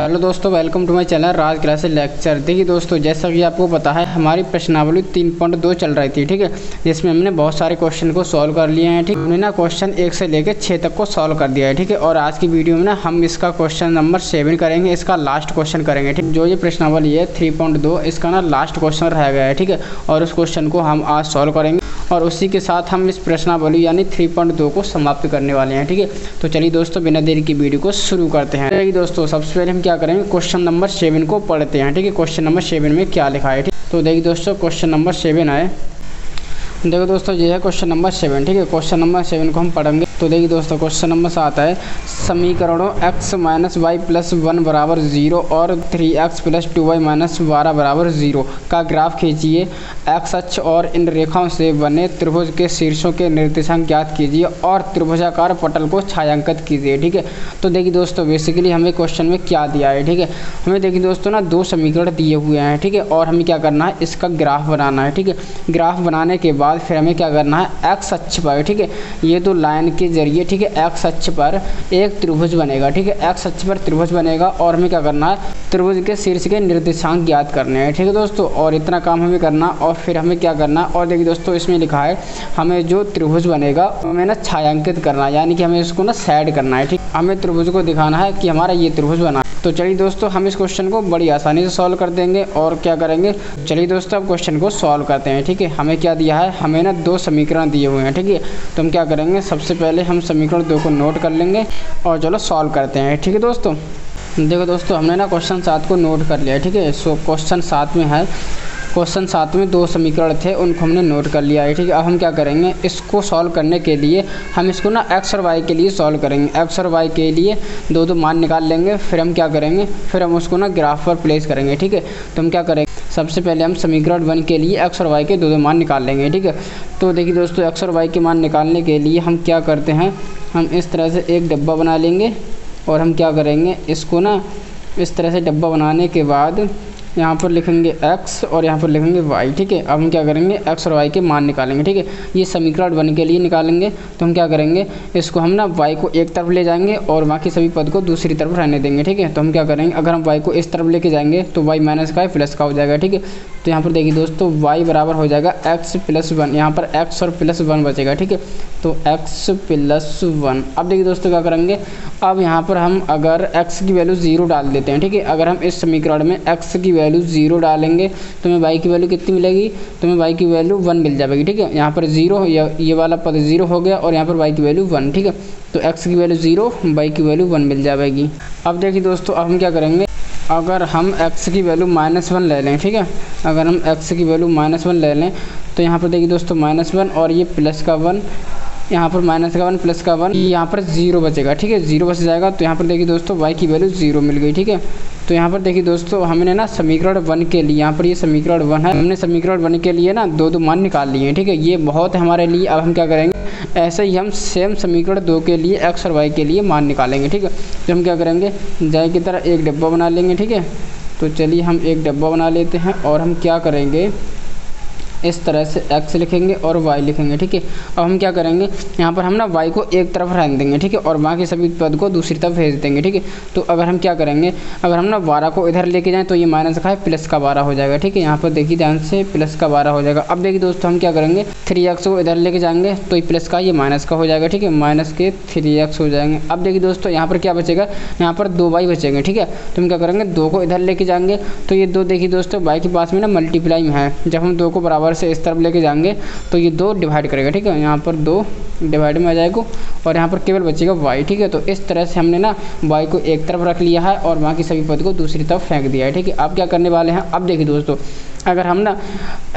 Hello दोस्तों welcome to my channel Raj class lecture देखिए दोस्तों, जैसा कि आपको पता है, हमारी प्रश्नावली तीन पॉइंट दो चल रही थी, ठीक है? जिसमें हमने बहुत सारे क्वेश्चन को सॉल्व कर लिए हैं, ठीक हमने ना क्वेश्चन एक से लेकर छः तक को सॉल्व कर दिया है, ठीक है? और आज की वीडियो में ना हम इसका क्वेश्चन नंबर सेवन करेंगे, इसका लास्ट क्वेश्चन करेंगे, ठीक जो ये प्रश्नावली है थ्री इसका ना लास्ट क्वेश्चन रह गया है, ठीक है? और उस क्वेश्चन को हम आज सॉल्व करेंगे और उसी के साथ हम इस प्रश्नावली यानी थ्री पॉइंट दो को समाप्त करने वाले हैं, ठीक है? तो चलिए दोस्तों, बिना देरी की वीडियो को शुरू करते हैं। दोस्तों, सबसे पहले हम क्या करेंगे क्वेश्चन नंबर सेवन को पढ़ते हैं, ठीक है? क्वेश्चन नंबर सेवन में क्या लिखा है, ठीक? तो देखिए दोस्तों क्वेश्चन नंबर सेवन आए। देखो दोस्तों, ये है क्वेश्चन नंबर सेवन ठीक है? क्वेश्चन नंबर सेवन को हम पढ़ेंगे। तो देखिए दोस्तों क्वेश्चन नंबर सात है। समीकरणों x minus y plus one बराबर ज़ीरो और three x plus two y minus बारह बराबर ज़ीरो का ग्राफ खींचिए। एक्स अक्ष और इन रेखाओं से बने त्रिभुज के शीर्षों के निर्देशांक ज्ञात कीजिए और त्रिभुजाकार पटल को छायांकित कीजिए, ठीक है? तो देखिए दोस्तों बेसिकली हमें क्वेश्चन में क्या दिया है, ठीक है? हमें देखिए दोस्तों ना, दो समीकरण दिए हुए हैं, ठीक है? और हमें क्या करना है, इसका ग्राफ बनाना है, ठीक है? ग्राफ बनाने के बाद फिर हमें क्या करना है एक्स अक्ष पर, ठीक है? ये तो लाइन के ज़रिए, ठीक है एक्स अक्ष पर एक त्रिभुज बनेगा, ठीक है एक्स अक्ष पर त्रिभुज बनेगा, और हमें क्या करना है? त्रिभुज के शीर्ष के निर्देशांक ज्ञात करने हैं, ठीक है दोस्तों, और इतना काम हमें करना, और फिर हमें क्या करना और देखिए दोस्तों, इसमें लिखा है, हमें जो त्रिभुज बनेगा, हमें ना छायांकित करना यानी कि हमें इसको ना सैड करना है, ठीक हमें त्रिभुज को दिखाना है कि हमारा ये त्रिभुज बना तो चलिए दोस्तों, हम इस क्वेश्चन को बड़ी आसानी से सॉल्व कर देंगे और क्या करेंगे? चलिए दोस्तों, अब क्वेश्चन को सॉल्व करते हैं, ठीक है? हमें क्या दिया है? हमें ना दो समीकरण दिए हुए हैं, ठीक है? तो हम क्या करेंगे? सबसे पहले हम समीकरण दो को नोट कर लेंगे और चलो सॉल्व करते हैं, ठीक है दोस्तों? देखो दोस्तों, हमने ना क्वेश्चन सात को नोट कर लिया ठीक है? सो क्वेश्चन सात में है। क्वेश्चन सात में दो समीकरण थे, उनको हमने नोट कर लिया है, ठीक है? अब हम क्या करेंगे? इसको सॉल्व करने के लिए हम इसको ना एक्स और वाई के लिए सॉल्व करेंगे। एक्स और वाई के लिए दो दो मान निकाल लेंगे, फिर हम क्या करेंगे? फिर हम उसको ना ग्राफ पर प्लेस करेंगे, ठीक है? तो हम क्या करेंगे? सबसे पहले हम समीकरण वन के लिए एक्स और वाई के दो दो मान निकाल लेंगे, ठीक है? तो देखिए दोस्तों एक्स और वाई के मान निकालने के लिए हम क्या करते हैं? हम इस तरह से एक डब्बा बना लेंगे और हम क्या करेंगे? इसको ना इस तरह से डब्बा बनाने के बाद यहाँ पर लिखेंगे x और यहाँ पर लिखेंगे y, ठीक है? अब हम क्या करेंगे? x और y के मान निकालेंगे, ठीक है? ये समीकरण वन के लिए निकालेंगे। तो हम क्या करेंगे? इसको हम ना y को एक तरफ़ ले जाएँगे और बाकी सभी पद को दूसरी तरफ़ रहने देंगे, ठीक है? तो हम क्या करेंगे? अगर हम y को इस तरफ़ लेके जाएँगे तो y माइनस का प्लस का हो जाएगा, ठीक है? तो यहाँ पर देखिए दोस्तों, y बराबर हो जाएगा एक्स प्लस वन यहाँ पर एक्स और प्लस वन बचेगा, ठीक है? तो एक्स प्लस वन अब देखिए दोस्तों क्या करेंगे? अब यहाँ पर हम अगर एक्स की वैल्यू ज़ीरो डाल देते हैं, ठीक है? अगर हम इस समीकरण में एक्स की वैल्यू ज़ीरो डालेंगे तो हमें वाई की वैल्यू कितनी मिलेगी? तो हमें वाई की वैल्यू वन मिल जाएगी, ठीक है? यहाँ पर ज़ीरो ये वाला पद ज़ीरो हो गया और यहाँ पर वाई की वैल्यू वन ठीक है? तो एक्स की वैल्यू ज़ीरो वाई की वैल्यू वन मिल जाएगी। अब देखिए दोस्तों, अब हम क्या करेंगे? अगर हम x की वैल्यू माइनस वन ले लें, ठीक है? अगर हम x की वैल्यू माइनस वन ले लें तो यहाँ पर देखिए दोस्तों माइनस वन और ये प्लस का वन यहाँ पर माइनस का वन प्लस का वन यहाँ पर ज़ीरो बचेगा, ठीक है? ज़ीरो बच जाएगा तो यहाँ पर देखिए दोस्तों वाई की वैल्यू ज़ीरो मिल गई, ठीक है? तो यहाँ पर देखिए दोस्तों, हमने ना समीकरण वन के लिए, यहाँ पर ये समीकरण वन है, हमने समीकरण वन के लिए ना दो दो मान निकाल लिए हैं, ठीक है? ये बहुत है हमारे लिए, अब हम क्या करेंगे? ऐसे ही हम सेम समीकरण दो के लिए एक्स और वाई के लिए मान निकालेंगे, ठीक है? तो हम क्या करेंगे? जाए की तरह एक डब्बा बना लेंगे, ठीक है? तो चलिए हम एक डब्बा बना लेते हैं और हम क्या करेंगे? इस तरह से x लिखेंगे और y लिखेंगे, ठीक है? अब हम क्या करेंगे? यहाँ पर हम ना y को एक तरफ़ रहने देंगे, ठीक है? और बाकी सभी पद को दूसरी तरफ़ भेज देंगे, ठीक है? तो अगर हम क्या करेंगे? अगर हम ना बारह को इधर लेके जाएँ तो ये माइनस का है प्लस का बारह हो जाएगा, ठीक है? यहाँ पर देखिए ध्यान से प्लस का बारह हो जाएगा। अब देखिए दोस्तों, हम क्या करेंगे? थ्री एक्स को इधर लेके जाएँगे तो ये प्लस का, ये माइनस का हो जाएगा, ठीक है? माइनस के थ्री एक्स हो जाएँगे। अब देखिए दोस्तों, यहाँ पर क्या बचेगा? यहाँ पर दो वाई बचेंगे, ठीक है? तो हम क्या करेंगे? दो को इधर लेके जाएँगे तो ये दो देखिए दोस्तों वाई के पास में ना मल्टीप्लाई में है। जब हम दो को बराबर बराबर से इस तरफ़ लेके जाएँगे तो ये दो डिवाइड करेगा, ठीक है? यहाँ पर दो डिवाइड में आ जाएगा, और यहाँ पर केवल बचेगा वाई ठीक है? तो इस तरह से हमने ना वाई को एक तरफ़ रख लिया है, और बाकी सभी पद को दूसरी तरफ़ फेंक दिया है, ठीक है? अब क्या करने वाले हैं? अब देखिए दोस्तों अगर हम ना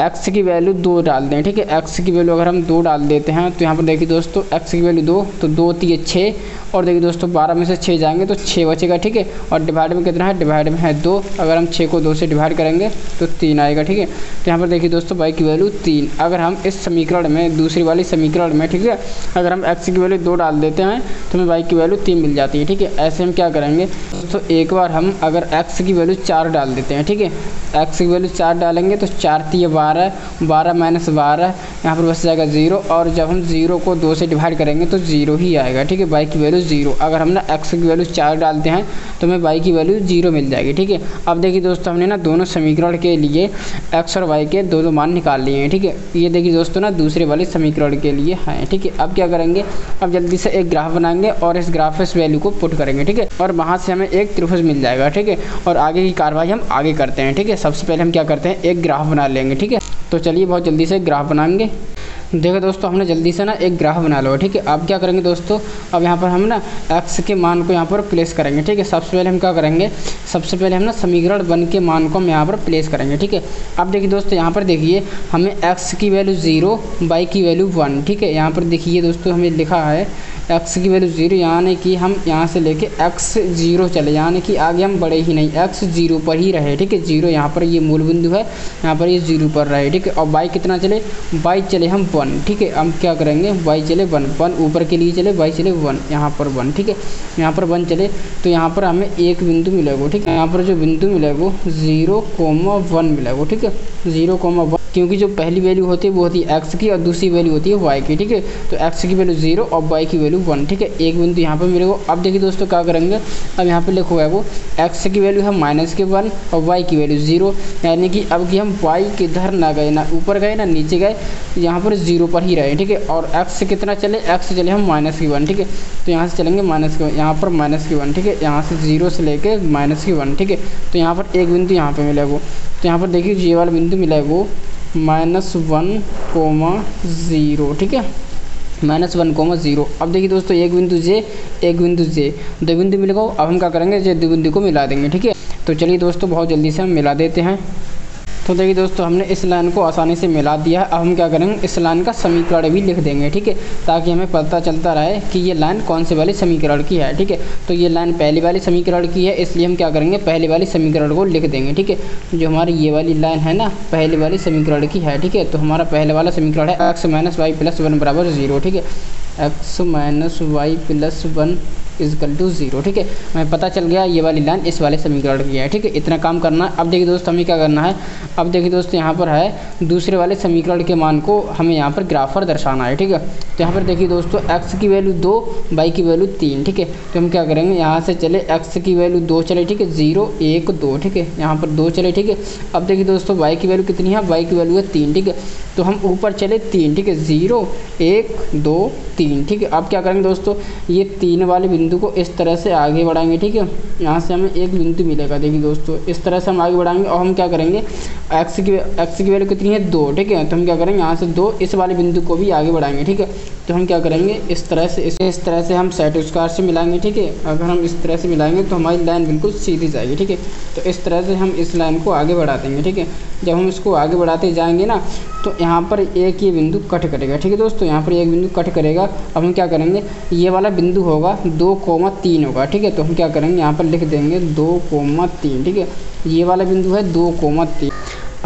x की वैल्यू दो डाल दें, ठीक है? x की वैल्यू अगर हम दो डाल देते हैं तो यहाँ पर देखिए दोस्तों, x की वैल्यू दो तो दो, तीन छः और देखिए दोस्तों, बारह में से छः जाएँगे तो छः बचेगा, ठीक है? और डिवाइड में कितना है? डिवाइड में है दो। अगर हम छः को दो से डिवाइड करेंगे तो तीन आएगा, ठीक है? तो यहाँ पर देखिए दोस्तों वाई की वैल्यू तीन। अगर हम इस समीकरण में, दूसरी वाली समीकरण में, ठीक है? अगर हम एक्स की वैल्यू दो डाल देते हैं तो हमें वाई की वैल्यू तीन मिल जाती है, ठीक है? ऐसे हम क्या करेंगे? दोस्तों, एक बार हम अगर एक्स की वैल्यू चार डाल देते हैं, ठीक है? एक्स की वैल्यू चार डाल डालेंगे तो चार तीय बारह बारह माइनस बारह, यहाँ पर बस जाएगा ज़ीरो, और जब हम ज़ीरो को दो से डिवाइड करेंगे तो ज़ीरो ही आएगा, ठीक है? बाई की वैल्यू ज़ीरो। अगर हम ना एक्स की वैल्यू चार डालते हैं तो हमें वाई की वैल्यू ज़ीरो मिल जाएगी, ठीक है? अब देखिए दोस्तों, हमने ना दोनों समीकरण के लिए एक्स और वाई के दो दो मान निकाल लिए हैं, ठीक है? ये देखिए दोस्तों ना दूसरे वाले समीकरण के लिए हैं, ठीक है? अब क्या करेंगे? अब जल्दी से एक ग्राफ बनाएँगे और इस ग्राफ इस वैल्यू को पुट करेंगे, ठीक है? और वहाँ से हमें एक त्रिभुज मिल जाएगा, ठीक है? और आगे की कार्रवाई हम आगे करते हैं, ठीक है? सबसे पहले हम क्या करते हैं? एक ग्राफ बना लेंगे, ठीक है? तो चलिए बहुत जल्दी से ग्राफ बनाएँगे। देखो दोस्तों, हमने जल्दी से ना एक ग्राफ बना लो ठीक है? अब क्या करेंगे दोस्तों? अब यहाँ पर हम ना एक्स के मान को यहाँ पर प्लेस करेंगे, ठीक है? सबसे पहले हम क्या करेंगे? सबसे पहले हम ना समीकरण वन के मान को हम यहाँ पर प्लेस करेंगे, ठीक है? अब देखिए दोस्तों, यहाँ पर देखिए, हमें एक्स की वैल्यू ज़ीरो बाई की वैल्यू वन ठीक है? यहाँ पर देखिए दोस्तों, हमें लिखा है एक्स की वैल्यू ज़ीरो यानी कि हम यहाँ से लेके एक्स ज़ीरो चले, यानी कि आगे हम बढ़े ही नहीं। एक्स ज़ीरो पर ही रहे, ठीक है? ज़ीरो यहाँ पर ये मूल बिंदु है, यहाँ पर ये ज़ीरो पर रहे, ठीक है? और बाई कितना चले? बाई चले हम वन ठीक है? हम क्या करेंगे? बाई चले वन वन ऊपर के लिए चले बाई चले वन यहाँ पर वन ठीक है? यहाँ पर वन चले तो यहाँ पर हमें एक बिंदु मिलेगा, ठीक है? यहाँ पर जो बिंदु मिलेगा ज़ीरो कोमा वन मिलेगा, ठीक है? ज़ीरो कोमा वन क्योंकि जो पहली वैल्यू होती है, वो होती है एक्स की और दूसरी वैल्यू होती है वाई की, ठीक है? तो एक्स की वैल्यू ज़ीरो और वाई की वैल्यू वन ठीक है? एक बिंदु यहाँ पर मेरे को अब देखिए दोस्तों क्या करेंगे? अब यहाँ पर लिखो है वो एक्स की वैल्यू है माइनस के वन और वाई की वैल्यू ज़ीरो यानी कि अब कि हम वाई के इधर ना गए, ना ऊपर गए, ना नीचे गए, यहाँ पर ज़ीरो पर ही रहे, ठीक है? और एक्स कितना चले? एक्स चले हम माइनस की वन ठीक है? तो यहाँ से चलेंगे माइनस के यहाँ पर माइनस की वन ठीक है? यहाँ से ज़ीरो से लेके माइनस की वन ठीक है? तो यहाँ पर एक बिंदु यहाँ पर मिलेगा तो यहाँ पर देखिए ये वाला बिंदु मिलेगा माइनस वन कोमा ज़ीरो, ठीक है? Minus one comma zero. अब देखिए दोस्तों, एक बिंदु जे, एक बिंदु जे। दो बिंदु मिलेगा, अब हम क्या करेंगे? जे दो बिंदु को मिला देंगे, ठीक है? तो चलिए दोस्तों, बहुत जल्दी से हम मिला देते हैं। तो देखिए दोस्तों, हमने इस लाइन को आसानी से मिला दिया है। अब हम क्या करेंगे? इस लाइन का समीकरण भी लिख देंगे, ठीक है? ताकि हमें पता चलता रहे कि ये लाइन कौन से वाले समीकरण की है, ठीक है? तो ये लाइन पहले वाली समीकरण की है, इसलिए हम क्या करेंगे? पहले वाली समीकरण को लिख देंगे, ठीक है? जो हमारी ये वाली लाइन है ना, पहले वाली समीकरण की है, ठीक है? तो हमारा पहले वाला समीकरण है x minus y plus one बराबर ज़ीरो, ठीक है? X minus y plus one equal to zero ठीक है हमें पता चल गया ये वाली लाइन इस वाले समीकरण की है ठीक है इतना काम करना है अब देखिए दोस्त हमें क्या करना है अब देखिए दोस्त यहाँ पर है दूसरे वाले समीकरण के मान को हमें यहाँ पर ग्राफर दर्शाना है ठीक है तो यहाँ पर देखिए दोस्तों एक्स की वैल्यू दो बाई की वैल्यू तीन ठीक है तो हम क्या करेंगे यहाँ से चले एक्स की वैल्यू दो चले ठीक है ज़ीरो एक दो ठीक है यहाँ पर दो चले ठीक है अब देखिए दोस्तों वाई की वैल्यू कितनी है वाई की वैल्यू है तीन ठीक है तो हम ऊपर चले तीन ठीक है ज़ीरो एक दो तीन ठीक है अब क्या करेंगे दोस्तों ये तीन वाले बिंदु को इस तरह से आगे बढ़ाएँगे ठीक है? यहाँ से हमें एक बिंदु मिलेगा देखिए दोस्तों इस तरह से हम आगे बढ़ाएँगे और हम क्या करेंगे? एक्स की एक्स की वैल्यू कितनी है? दो ठीक है? तो हम क्या करेंगे? यहाँ से दो इस वाले बिंदु को भी आगे बढ़ाएँगे ठीक है? तो हम क्या करेंगे? इस तरह से इस, इस तरह से हम सेट स्क्वायर से मिलाएँगे ठीक है? अगर हम इस तरह से मिलाएँगे तो हमारी लाइन बिल्कुल सीधी जाएगी ठीक है? तो इस तरह से हम इस लाइन को आगे बढ़ा देंगे ठीक है? जब हम इसको आगे बढ़ाते जाएँगे ना तो यहाँ पर एक ये बिंदु कट करेगा ठीक है दोस्तों? यहाँ पर एक बिंदु कट करेगा। अब हम क्या करेंगे? ये वाला बिंदु होगा दो कोमा तीन होगा, ठीक है? तो हम क्या करेंगे? यहाँ पर लिख देंगे दो कोमा तीन, ठीक है? ये वाला बिंदु है दो कोमा तीन।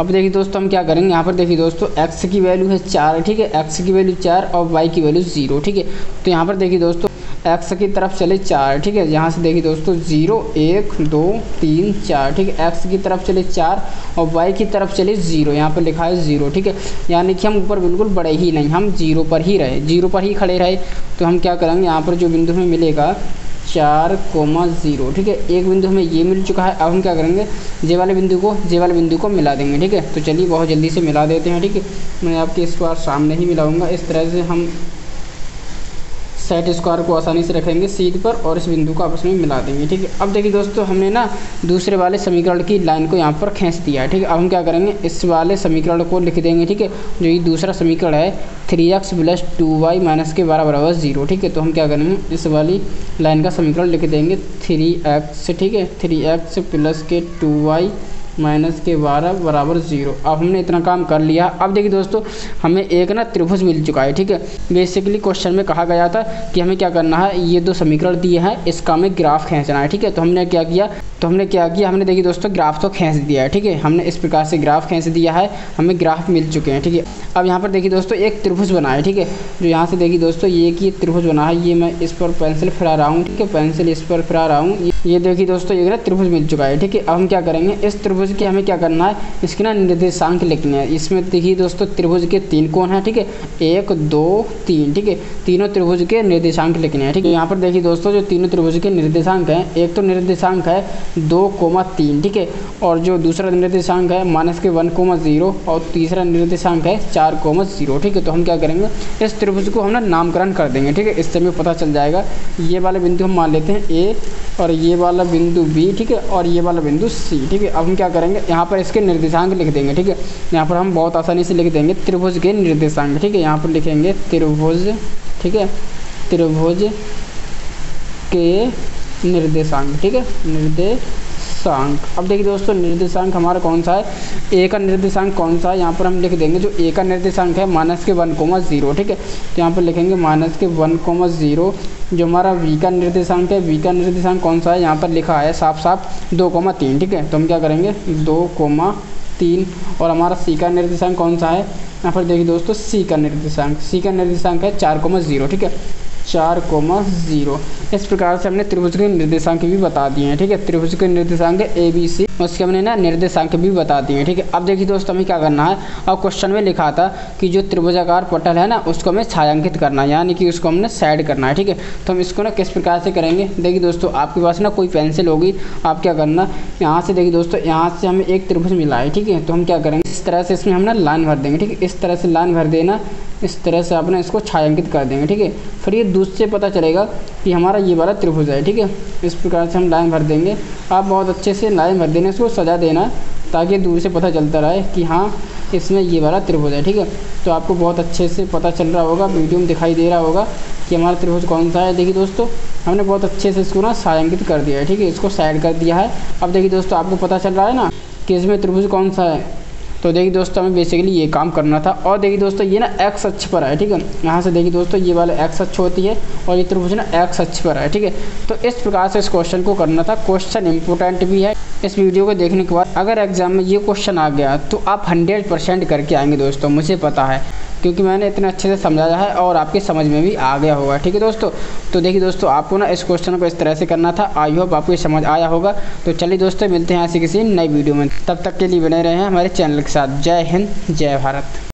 अब देखिए दोस्तों, हम क्या करेंगे? यहाँ पर देखिए दोस्तों एक्स की वैल्यू है चार, ठीक है? एक्स की वैल्यू चार और वाई की वैल्यू ज़ीरो ठीक है? तो यहाँ पर देखिए दोस्तों एक्स की तरफ़ चले चार, ठीक है? यहाँ से देखिए दोस्तों, ज़ीरो, एक, दो, तीन, चार, ठीक है? एक्स की तरफ़ चले चार और वाई की तरफ़ चले ज़ीरो। यहाँ पर लिखा है ज़ीरो, ठीक है? यानी कि हम ऊपर बिल्कुल बढ़े ही नहीं, हम ज़ीरो पर ही रहे। ज़ीरो पर ही खड़े रहे तो हम क्या करेंगे? यहाँ पर जो बिंदु हमें मिलेगा, चार कोमा ज़ीरो, ठीक है? एक बिंदु हमें ये मिल चुका है, अब हम क्या करेंगे? जे वाले बिंदु को जे वाले बिंदु को मिला देंगे, ठीक है? तो चलिए, बहुत जल्दी से मिला देते हैं, ठीक है? मैं आपके इस बार सामने ही मिलाऊँगा। इस तरह से हम सेट स्क्वायर को आसानी से रखेंगे सीध पर और इस बिंदु को आपस में मिला देंगे, ठीक है? अब देखिए दोस्तों, हमने ना दूसरे वाले समीकरण की लाइन को यहाँ पर खींच दिया है, ठीक है? अब हम क्या करेंगे? इस वाले समीकरण को लिख देंगे, ठीक है? जो ये दूसरा समीकरण है three x plus two y minus के बारह बराबर ज़ीरो ठीक है? तो हम क्या करेंगे? इस वाली लाइन का समीकरण लिख देंगे थ्री एक्स ठीक है? थ्री एक्स प्लस के टू वाई माइनस के बारह बराबर ज़ीरो। अब हमने इतना काम कर लिया। अब देखिए दोस्तों, हमें एक ना त्रिभुज मिल चुका है, ठीक है? बेसिकली क्वेश्चन में कहा गया था कि हमें क्या करना है? ये दो समीकरण दिए हैं, इसका हमें ग्राफ खींचना है, ठीक है? तो हमने क्या किया? तो हमने क्या किया? हमने देखिए दोस्तों ग्राफ तो खींच दिया है, ठीक है? हमने इस प्रकार से ग्राफ खींच दिया है, हमें ग्राफ मिल चुके हैं, ठीक है? अब यहाँ पर देखिए दोस्तों, एक त्रिभुज बना है, ठीक है? जो यहाँ से देखिए दोस्तों, ये कि त्रिभुज बना है, ये मैं इस पर पेंसिल फिरा रहा हूँ, ठीक है? पेंसिल इस पर फिरा रहा हूँ ये देखिए दोस्तों, ये त्रिभुज मिल चुका है, ठीक है? अब हम क्या करेंगे? इस त्रिभुज के हमें क्या करना है? इसके ना निर्देशांक लिखने हैं। इसमें देखिए दोस्तों, त्रिभुज के तीन कोण हैं, ठीक है? एक, दो, तीन, ठीक है? तीनों त्रिभुज के निर्देशांक लिखने हैं, ठीक है? यहाँ पर देखिए दोस्तों, जो तीनों त्रिभुज के निर्देशांक हैं, एक तो निर्देशांक है दो कोमा तीन, ठीक है? और जो दूसरा निर्देशांक है माइनस के वन कोमा ज़ीरो और तीसरा निर्देशांक है चार कोमा ज़ीरो, ठीक है? तो हम क्या करेंगे? इस त्रिभुज को हम ना नामकरण कर देंगे, ठीक है? इससे हमें पता चल जाएगा। ये वाले बिंदु हम मान लेते हैं ए और ये वाला बिंदु बी ठीक है, और ये वाला बिंदु सी ठीक है। अब हम क्या करेंगे? यहाँ पर इसके निर्देशांक लिख देंगे, ठीक है। यहाँ पर हम बहुत आसानी से लिख देंगे त्रिभुज के निर्देशांक, ठीक है। यहाँ पर लिखेंगे त्रिभुज, ठीक है, त्रिभुज के निर्देशांक, ठीक है। निर्देशांक। अब देखिए दोस्तों, निर्देशांक हमारा कौन सा है? ए का निर्देशांक कौन सा है? यहाँ पर हम लिख देंगे जो ए का निर्देशांक है माइनस के वन कोमा ज़ीरो ठीक है? तो यहाँ पर लिखेंगे माइनस के वन कोमा ज़ीरो जो हमारा वी का निर्देशांक है वी का निर्देशांक कौन सा है? यहाँ पर लिखा है साफ़ साफ़ दो कोमा तीन, ठीक है? तो हम क्या करेंगे? दो कोमा तीन, और हमारा सी का निर्देशांक कौन सा है? यहाँ पर देखिए दोस्तों सी का निर्देशांक सी का निर्देशांक है चार कोमा ज़ीरो ठीक है? चार कोमा ज़ीरो। इस प्रकार से हमने त्रिभुज के निर्देशांक भी बता दिए हैं, ठीक है? त्रिभुज के निर्देशांक ए बी सी उसके हमने ना निर्देशांक भी बता दिए हैं, ठीक है? अब देखिए दोस्तों, हमें क्या करना है? अब क्वेश्चन में लिखा था कि जो त्रिभुजाकार पटल है ना, उसको हमें छायांकित करना है, यानी कि उसको हमने साइड करना है, ठीक है? तो हम इसको ना किस प्रकार से करेंगे? देखिए दोस्तों, आपके पास ना कोई पेंसिल होगी, आप क्या करना? यहाँ से देखिए दोस्तों, यहाँ से हमें एक त्रिभुज मिला है, ठीक है? तो हम क्या करेंगे? तरह से इसमें हम ना लाइन भर देंगे, ठीक है? इस तरह से लाइन भर देना, इस तरह से अपने इसको छायांकित कर देंगे, ठीक है? फिर ये दूर से पता चलेगा कि हमारा ये वाला त्रिभुज है, ठीक है? इस प्रकार से हम लाइन भर देंगे। आप बहुत अच्छे से लाइन भर देना, इसको सजा देना, ताकि दूर से पता चलता रहे कि हाँ इसमें ये वाला त्रिभुज है, ठीक है? तो आपको बहुत अच्छे से पता चल रहा होगा, वीडियो में दिखाई दे रहा होगा कि हमारा त्रिभुज कौन सा है। देखिए दोस्तों, हमने बहुत अच्छे से इसको ना छायांकित कर दिया है, ठीक है? इसको साइड कर दिया है। अब देखिए दोस्तों, आपको पता चल रहा है ना कि इसमें त्रिभुज कौन सा है? तो देखिए दोस्तों, हमें बेसिकली ये काम करना था। और देखिए दोस्तों, ये ना एक्स अक्ष पर है, ठीक है? यहाँ से देखिए दोस्तों, ये वाला एक्स अक्ष होती है और ये त्रिभुज ना एक्स अक्ष पर है, ठीक है? तो इस प्रकार से इस क्वेश्चन को करना था। क्वेश्चन इंपॉर्टेंट भी है इस वीडियो को देखने के बाद। अगर एग्ज़ाम में ये क्वेश्चन आ गया तो आप हंड्रेड परसेंट करके आएँगे दोस्तों, मुझे पता है। क्योंकि मैंने इतने अच्छे से समझाया है और आपकी समझ में भी आ गया होगा, ठीक है दोस्तों? तो देखिए दोस्तों, आपको ना इस क्वेश्चन को इस तरह से करना था। आई होप आपको समझ आया होगा। तो चलिए दोस्तों, मिलते हैं ऐसी किसी नई वीडियो में। तब तक के लिए बने रहे हैं हमारे चैनल के साथ। जय हिंद, जय भारत।